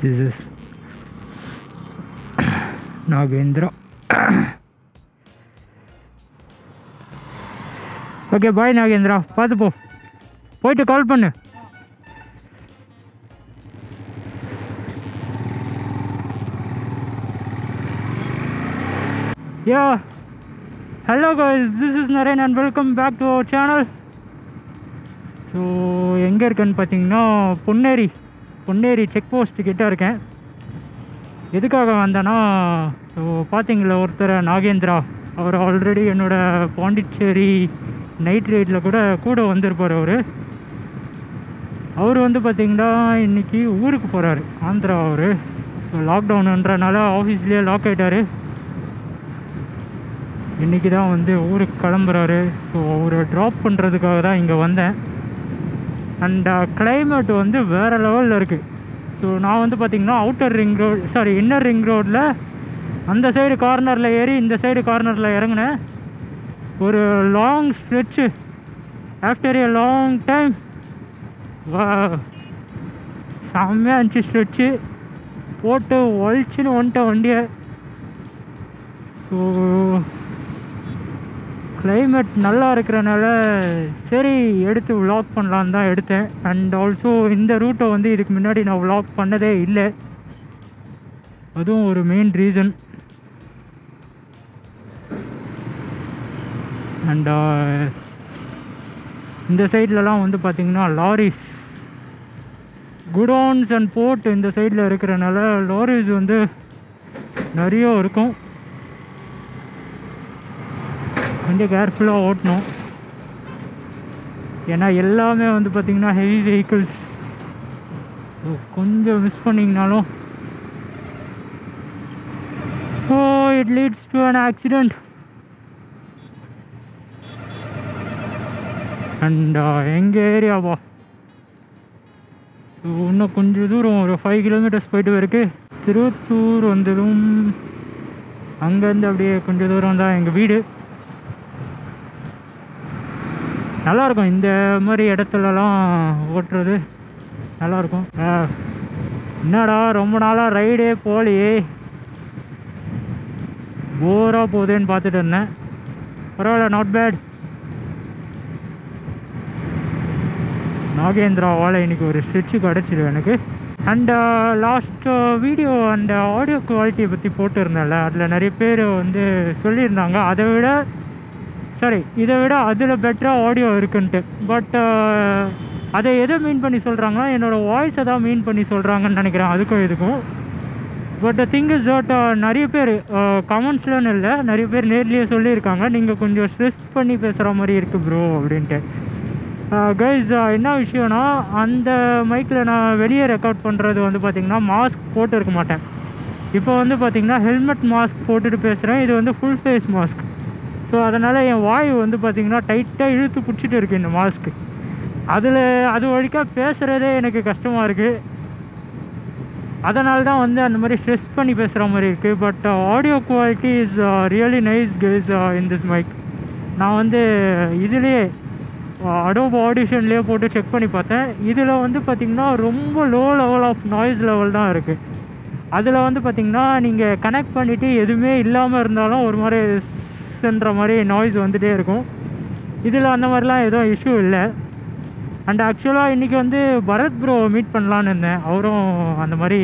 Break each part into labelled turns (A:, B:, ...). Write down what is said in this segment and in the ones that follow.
A: This is Nagendra okay bye Nagendra பார்த்து போ போயிட்டு கால் பண்ணு யா hello guys. This is Naren and welcome back to our channel so எங்கே இருக்கேன்னு பார்த்தீங்கன்னா பொன்னேரி. பொன்னேரி செக் போஸ்ட் கிட்ட இருக்கேன். எதுக்காக வந்தேன்னா ஸோ பார்த்தீங்களா ஒருத்தர் நாகேந்திரா. அவர் ஆல்ரெடி என்னோடய பாண்டிச்சேரி நைட் ரைடில் கூட கூட வந்திருப்பார் அவர். அவர் வந்து பார்த்திங்கன்னா இன்னைக்கு ஊருக்கு போகிறாரு ஆந்திரா அவர். ஸோ லாக்டவுனுன்றனால ஆஃபீஸ்லேயே லாக் ஆகிட்டார் இன்றைக்கி தான் வந்து ஊருக்கு கிளம்புறாரு. ஸோ அவரை ட்ராப் பண்ணுறதுக்காக தான் இங்கே வந்தேன். அண்ட் கிளைமேட் uh, வந்து வேறு லெவலில் இருக்குது ஸோ நான் வந்து பார்த்திங்கன்னா outer ring road sorry inner ring ரோட்டில் அந்த சைடு கார்னரில் ஏறி இந்த சைடு கார்னரில் இறங்கினேன் ஒரு long stretch after a long time வா செம்மையாக இருந்துச்சு ஸ்ட்ரெச்சு போட்டு ஒழிச்சின்னு வந்துட்டேன் வண்டியை. ஸோ கிளைமேட் நல்லா இருக்கிறனால சரி எடுத்து விலாக் பண்ணலான்னு தான் எடுத்தேன். அண்ட் ஆல்சோ இந்த ரூட்டை வந்து இதுக்கு முன்னாடி நான் விலாக் பண்ணதே இல்லை. அதுவும் ஒரு மெயின் ரீசன் அண்ட் இந்த சைட்லலாம் வந்து பார்த்திங்கன்னா லாரிஸ் குடோன்ஸ் அண்ட் போர்ட் இந்த சைடில் இருக்கிறனால லாரிஸ் வந்து நிறைய இருக்கும். கொஞ்சம் கேர்ஃபுல்லாக ஓட்டணும். ஏன்னா எல்லாமே வந்து பார்த்திங்கன்னா ஹெவி வெஹிக்கிள்ஸ் கொஞ்சம் மிஸ் பண்ணிங்கனாலும். ஓ it leads to an accident and எங்கள் ஏரியாவா ஸோ இன்னும் கொஞ்சம் தூரம் ஒரு ஃபைவ் கிலோமீட்டர்ஸ் போயிட்டு இருக்கு திருவத்தூர் வந்ததும் அங்கேருந்து அப்படியே கொஞ்சம் தூரம் தான் எங்கள் வீடு. நல்லாயிருக்கும். இந்த மாதிரி இடத்துலலாம் ஓட்டுறது நல்லாயிருக்கும். என்னடா ரொம்ப நாளாக ரைடே போலியே போராக போகுதேன்னு பார்த்துட்டு இருந்தேன். பரவாயில்ல நாட் பேட் நாகேந்திராவால் இன்னைக்கு ஒரு ஸ்ட்ரிட்சு கிடச்சிது எனக்கு. அண்ட் லாஸ்ட் வீடியோ அந்த ஆடியோ குவாலிட்டியை பற்றி போட்டிருந்தேன்ல. அதில் நிறைய பேர் வந்து சொல்லியிருந்தாங்க. அதை விட சாரி இதை விட அதில் பெட்டராக ஆடியோ இருக்குன்ட்டு. பட் uh, அதை எதை மீன் பண்ணி சொல்கிறாங்கன்னா என்னோடய வாய்ஸை தான் மீன் பண்ணி சொல்கிறாங்கன்னு நினைக்கிறேன். அதுக்கும் இதுக்கும். பட் திங் இஸ் தட் நிறைய பேர் uh, கமெண்ட்ஸ்லன்னு இல்லை. நிறைய பேர் நேர்லேயே சொல்லியிருக்காங்க. நீங்கள் கொஞ்சம் ஸ்ட்ரெஸ் பண்ணி பேசுகிற மாதிரி இருக்குது ப்ரோ அப்படின்ட்டு. Uh, கைஸ் என்ன விஷயம்னா அந்த மைக்கில் நான் வெளியே ரெக்கார்ட் பண்ணுறது வந்து பார்த்திங்கன்னா மாஸ்க் போட்டு இருக்க மாட்டேன். இப்போ வந்து பார்த்திங்கன்னா ஹெல்மெட் மாஸ்க் போட்டுட்டு பேசுகிறேன் இது வந்து ஃபுல் ஃபேஸ் மாஸ்க் ஸோ அதனால் என் வாய் வந்து பார்த்திங்கன்னா டைட்டாக இழுத்து பிடிச்சிட்டு இருக்குது இந்த மாஸ்க்கு அதில் அது வழிக்காக பேசுகிறதே எனக்கு கஷ்டமாக இருக்குது அதனால தான் வந்து அந்த மாதிரி ஸ்ட்ரெஸ் பண்ணி பேசுகிற மாதிரி இருக்குது but audio quality is really nice cause in this mic நான் வந்து இதுலேயே அடோப் ஆடிஷன்லேயே போட்டு செக் பண்ணி பார்த்தேன். இதில் வந்து பார்த்திங்கன்னா ரொம்ப low level of noise level தான் இருக்குது அதில் வந்து பார்த்திங்கன்னா நீங்கள் கனெக்ட் பண்ணிவிட்டு எதுவுமே இல்லாமல் இருந்தாலும் ஒரு மாதிரி சென்ற மாதிரி நாய்ஸ் வந்துகிட்டே இருக்கும். இதில் அந்த மாதிரிலாம் எதுவும் இஷ்யூ இல்லை. அண்ட் ஆக்சுவலாக இன்றைக்கி வந்து பரத் ப்ரோ மீட் பண்ணலான்னு இருந்தேன். அவரும் அந்த மாதிரி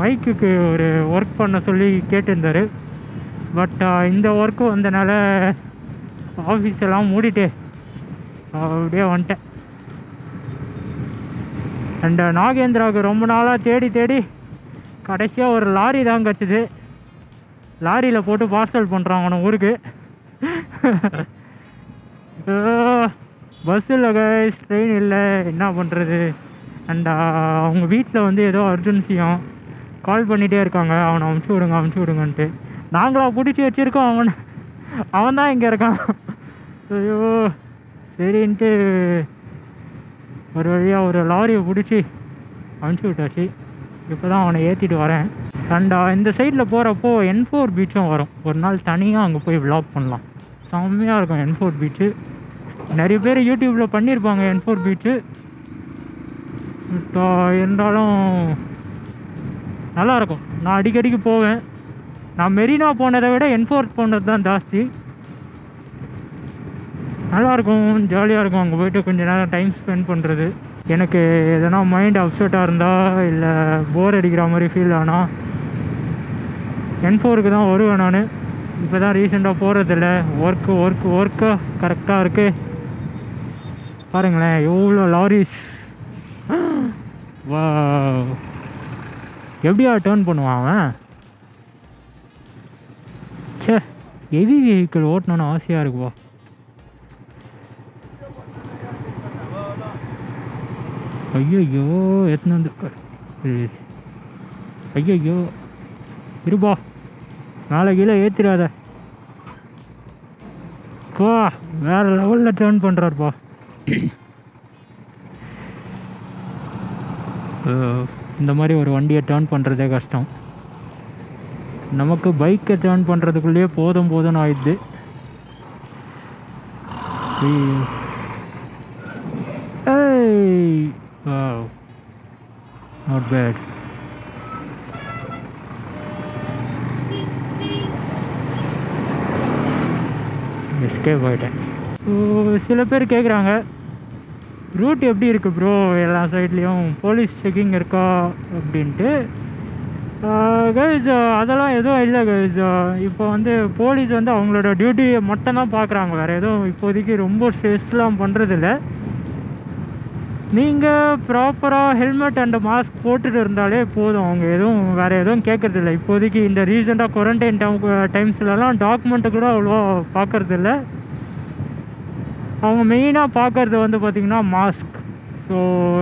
A: மைக்குக்கு ஒரு ஒர்க் பண்ண சொல்லி கேட்டிருந்தார். பட் இந்த ஒர்க்கு வந்தனால ஆஃபீஸ் எல்லாம் மூடிட்டு அப்படியே வந்துட்டேன். அண்டு நாகேந்திராவுக்கு ரொம்ப நாளாக தேடி தேடி கடைசியாக ஒரு லாரி தான் கிடச்சிது லாரியில் போட்டு பார்சல் பண்ணுறான் அவனை ஊருக்கு பஸ் இல்லை கைஸ் ட்ரெயின் இல்லை. என்ன பண்ணுறது அண்ட் அவங்க வீட்டில் வந்து ஏதோ அர்ஜென்சியும் கால் பண்ணிகிட்டே இருக்காங்க. அவனை அமுச்சு விடுங்க அமுச்சு விடுங்கன்ட்டு. நாங்களாக பிடிச்சி வச்சுருக்கோம் அவனை. அவன் தான் இங்கே இருக்கான். ஐயோ சரின்ட்டு ஒரு வழியாக ஒரு லாரியை பிடிச்சி அனுப்பிச்சி விட்டாச்சு. இப்போ தான் அவனை ஏற்றிட்டு வரேன். அண்ட் uh, இந்த சைடில் போகிறப்போ என் ஃபோர் பீச்சும் வரும். ஒரு நாள் தனியாக அங்கே போய் விளாக் பண்ணலாம். செம்மையாக இருக்கும் என் ஃபோர் பீச்சு நிறைய பேர் யூடியூப்பில் பண்ணியிருப்பாங்க என் ஃபோர் பீச்சு பட் இருந்தாலும் நல்லாயிருக்கும். நான் அடிக்கடிக்கு போவேன். நான் மெரினா போனதை விட என்ஃபோர்ஸ் போனது தான் ஜாஸ்தி. நல்லாயிருக்கும். ஜாலியாக இருக்கும் அங்கே போயிட்டு கொஞ்ச நேரம் டைம் ஸ்பெண்ட் பண்ணுறது எனக்கு எதனா மைண்ட் அப்செட்டாக இருந்தால் இல்லை போர் அடிக்கிற மாதிரி ஃபீல் ஆனால் என் ஃபோருக்கு தான் வருவேன் நான். இப்போ தான் ரீசெண்டாக போகிறதில்ல ஒர்க்கு ஒர்க்கு ஒர்க்கு கரெக்டாக இருக்குது பாருங்களேன் எவ்வளோ லாரிஸ் வா எப்படியா டேர்ன் பண்ணுவான் அவன்? ச்சே ஹெவி வெஹிக்கிள் ஓட்டணும்னு ஆசையாக இருக்குவா ஐயோ எத்தனை வந்து ஐயோ இருப்பா நாளை கீழே ஏற்றிடாத போ வேறு லெவலில் டேர்ன் பண்ணுறாருப்பா இந்த மாதிரி ஒரு வண்டியை டேர்ன் பண்ணுறதே கஷ்டம். நமக்கு பைக்கை டேர்ன் பண்ணுறதுக்குள்ளேயே போதும் போதும்னு ஆயிடுது. ஏய் நாட் பேட் ஓகே போயிட்டேன். ஸோ சில பேர் கேட்குறாங்க ரூட் எப்படி இருக்குது ப்ரோ எல்லா சைட்லேயும் போலீஸ் செக்கிங் இருக்கா? அப்படின்ட்டு. கைஸ் அதெல்லாம் எதுவும் இல்லை கைஸ் இப்போ வந்து போலீஸ் வந்து அவங்களோட டியூட்டியை மட்டும்தான் பார்க்குறாங்க வேறு எதுவும் இப்போதைக்கு ரொம்ப ஸ்ட்ரெஸ்லாம் பண்ணுறதில்ல நீங்கள் ப்ராப்பராக ஹெல்மெட் அண்ட் மாஸ்க் போட்டுட்டு இருந்தாலே போதும். அவங்க எதுவும் வேறு எதுவும் கேட்குறதில்ல இப்போதைக்கு இந்த ரீசெண்டாக குவாரண்டைன் டைம் டைம்ஸ்லலாம் டாக்குமெண்ட்டு கூட அவ்வளோவா பார்க்கறதில்ல அவங்க மெயினாக பார்க்கறது வந்து பார்த்திங்கன்னா மாஸ்க் ஸோ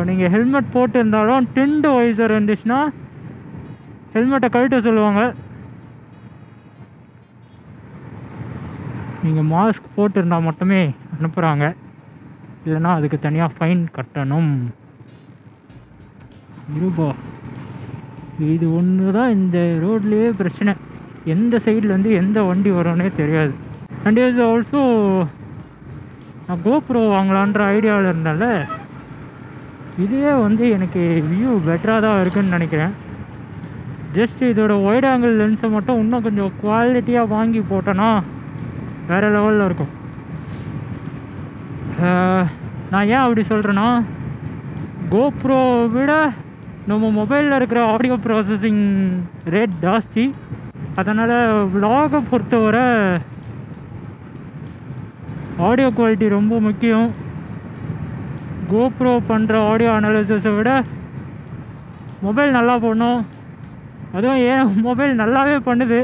A: நீங்கள் ஹெல்மெட் போட்டு இருந்தாலும் டிண்டு வைசர் இருந்துச்சுன்னா ஹெல்மெட்டை கழட்ட சொல்லுவாங்க. நீங்கள் மாஸ்க் போட்டிருந்தால் மட்டுமே அனுப்புகிறாங்க இல்லைன்னா அதுக்கு தனியாக ஃபைன் கட்டணும். இருபா இது ஒன்று தான் இந்த ரோட்லேயே பிரச்சனை. எந்த சைட்லேருந்து எந்த வண்டி வரும்னே தெரியாது. அண்ட் இஸ் ஆல்சோ நான் கோப்ரோ வாங்கலான்ற ஐடியாவில் இருந்தால இதுவே வந்து எனக்கு வியூ பெட்டராக தான் இருக்குதுன்னு நினைக்கிறேன். ஜஸ்ட் இதோட ஒயிட் ஆங்கிள் லென்ஸை மட்டும் இன்னும் கொஞ்சம் குவாலிட்டியாக வாங்கி போட்டோன்னா வேறு லெவலில் இருக்கும். நான் ஏன் அப்படி சொல்கிறேன்னா கோப்ரோ விட நம்ம மொபைலில் இருக்கிற ஆடியோ ப்ராசஸிங் ரேட் ஜாஸ்தி. அதனால் விலாகை பொறுத்தவரை ஆடியோ குவாலிட்டி ரொம்ப முக்கியம். கோப்ரோ பண்ணுற ஆடியோ அனாலிசிஸை விட மொபைல் நல்லா பண்ணும் அதுவும் ஏன் மொபைல் நல்லாவே பண்ணுது.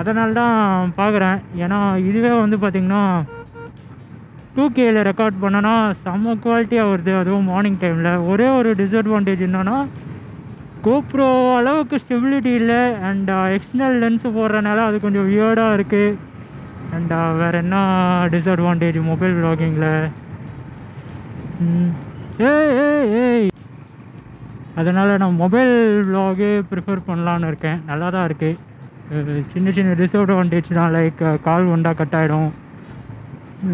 A: அதனால தான் பார்க்குறேன். ஏன்னா இதுவே வந்து பார்த்திங்கன்னா டூ கேயில் ரெக்கார்ட் பண்ணனா செம்ம குவாலிட்டியாக வருது. அதுவும் மார்னிங் டைமில் ஒரே ஒரு டிஸ்அட்வான்டேஜ் என்னன்னா கோப்ரோ அளவுக்கு ஸ்டெபிலிட்டி இல்லை. அண்ட் எக்ஸ்டர்னல் லென்ஸு போடுறனால அது கொஞ்சம் வியர்டாக இருக்குது அண்ட் uh, வேறு என்ன டிஸ்அட்வான்டேஜ் மொபைல் வ்ளாகிங்கில் ஏய் ஏய் ஏய். அதனால் நான் மொபைல் வ்ளாகே ப்ரிஃபர் பண்ணலான்னு இருக்கேன். நல்லா தான் இருக்குது சின்ன சின்ன டிஸ்அட்வான்டேஜ் தான். லைக் கால் ஒண்டா கட் ஆகிடும்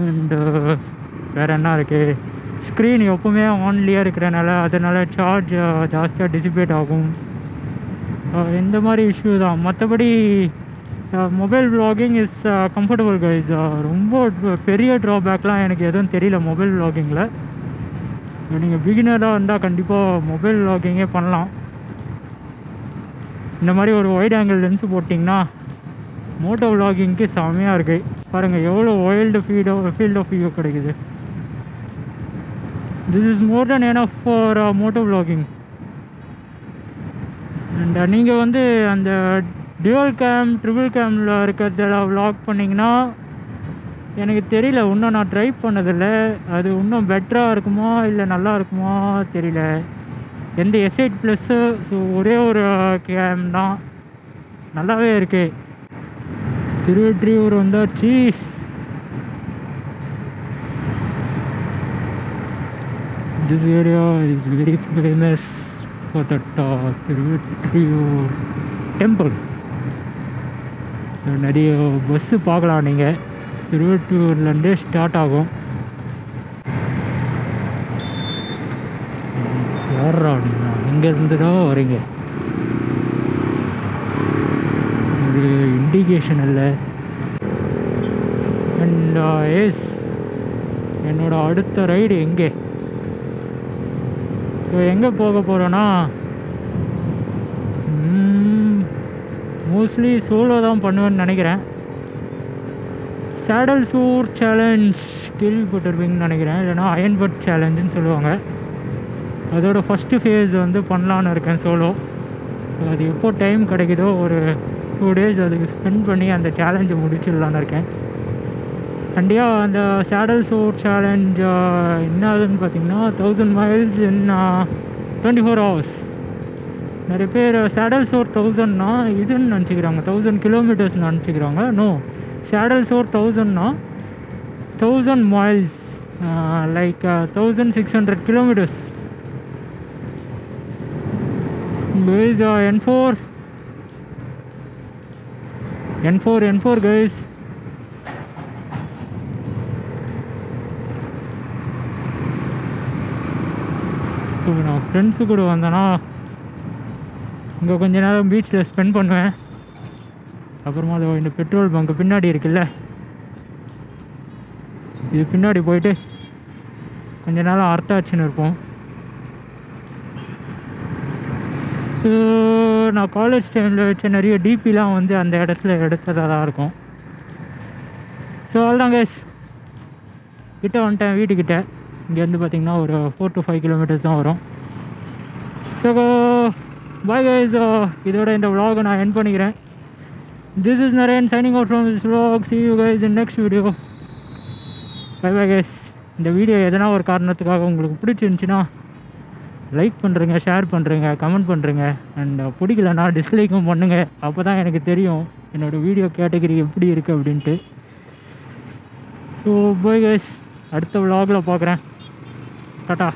A: அண்டு வேறு என்ன இருக்குது ஸ்க்ரீன் எப்பவுமே ஆன்லேயே இருக்கிறனால அதனால் சார்ஜ் ஜாஸ்தியாக டிசிபேட் ஆகும். இந்த மாதிரி இஷ்யூ தான். மற்றபடி mobile vlogging is comfortable guys ரொம்ப பெரிய ட்ராபேக்லாம் எனக்கு எதுவும் தெரியல மொபைல் vloggingல. நீங்கள் பிகினராக இருந்தால் கண்டிப்பாக மொபைல் vlogging-ஏ பண்ணலாம். இந்த மாதிரி ஒரு ஒயிட் ஆங்கிள் லென்ஸ் போட்டிங்கன்னா மோட்டோ vlogging-க்கு செம்மையாக இருக்குது பாருங்கள் எவ்வளோ வைல்டு ஃபீடோ ஃபீல்ட் ஆஃப் வியூ கிடைக்குது. This is more then enough for moto vlogging. And uh, நீங்கள் வந்து அந்த டியூவல் கேம் ட்ரிபிள் கேமில் இருக்கிறதில் விலாக் பண்ணிங்கன்னா எனக்கு தெரியல இன்னும் நான் ட்ரை பண்ணதில்லை. அது இன்னும் பெட்டராக இருக்குமா இல்லை நல்லா இருக்குமா தெரியல. எந்த எஸ்ஐட் ப்ளஸ்ஸு ஸோ ஒரே ஒரு கேம் தான். நல்லாவே இருக்கு. திருவெற்றியூர் வந்தாச்சு. This area is very famous for that uh, Thiruvottiyur temple நிறைய பஸ்ஸு பார்க்கலாம் நீங்கள் திருவட்டூர்லேருந்தே ஸ்டார்ட் ஆகும். யாரா நீங்க? இங்கேருந்து தான் வரீங்க. ஒரு இண்டிகேஷன் இல்லை. அண்ட் எஸ் என்னோட அடுத்த ரைடு எங்கே? ஸோ எங்கே போக போகிறோன்னா மோஸ்ட்லி சோலோ தான் பண்ணுவேன்னு நினைக்கிறேன். சேடல் சூர் சேலஞ்ச் கேள்விப்பட்டிருப்பீங்கன்னு நினைக்கிறேன். இல்லைனா அயன் பட் சேலஞ்சுன்னு சொல்லுவாங்க. அதோட ஃபஸ்ட்டு ஃபேஸ் வந்து பண்ணலான்னு இருக்கேன் சோலோ அது எப்போ டைம் கிடைக்குதோ ஒரு டூ டேஸ் அதுக்கு ஸ்பெண்ட் பண்ணி அந்த சேலஞ்சை முடிச்சிடலான்னு இருக்கேன். கண்டியாக அந்த சேடல் சோர் சேலஞ்ச் என்னதுன்னு பார்த்தீங்கன்னா thousand miles in twenty four hours நிறைய பேர் சேடல் சோர் தௌசண்ட்னா இதுன்னு நினச்சிக்கிறாங்க. தௌசண்ட் கிலோமீட்டர்ஸ் நினச்சிக்கிறாங்க no saddle sore தௌசண்ட்னா thousand miles like thousand six hundred kilometres guys uh, n4 n4 n4 guys. இப்போ நான் ஃப்ரெண்ட்ஸு கூட வந்தேன்னா இங்கே கொஞ்ச நேரம் பீச்சில் ஸ்பெண்ட் பண்ணுவேன். அப்புறமா அது இந்த பெட்ரோல் பங்க் பின்னாடி இருக்குல்ல. இது பின்னாடி போயிட்டு கொஞ்ச நேரம் அர்த்தாச்சுன்னு இருப்போம். நான் காலேஜ் டைமில் வச்ச நிறைய டிபிலாம் வந்து அந்த இடத்துல எடுத்ததாக தான் இருக்கும். ஸோ அவ்வளோதான் கேஸ் கிட்ட வந்துட்டேன் வீட்டுக்கிட்ட. இங்கேருந்து பார்த்திங்கன்னா ஒரு ஃபோர் டு ஃபைவ் கிலோமீட்டர்ஸ் தான் வரும். ஸோ பாய் கைஸ் uh, இதோட இந்த விலாகை நான் என் பண்ணிக்கிறேன். This is Naren signing out from this vlog see you guys in next video bye bye guys இந்த வீடியோ எதனா ஒரு காரணத்துக்காக உங்களுக்கு பிடிச்சிருந்துச்சின்னா லைக் பண்ணுறேங்க ஷேர் பண்ணுறேங்க கமெண்ட் பண்ணுறேங்க அண்ட் uh, பிடிக்கலன்னா டிஸ்லைக்கும் பண்ணுங்கள் அப்போ தான் எனக்கு தெரியும் என்னோடய வீடியோ கேட்டகரி எப்படி இருக்குது அப்படின்ட்டு. ஸோ போய் கைஸ் அடுத்த விலாகில் பார்க்குறேன். டாட்டா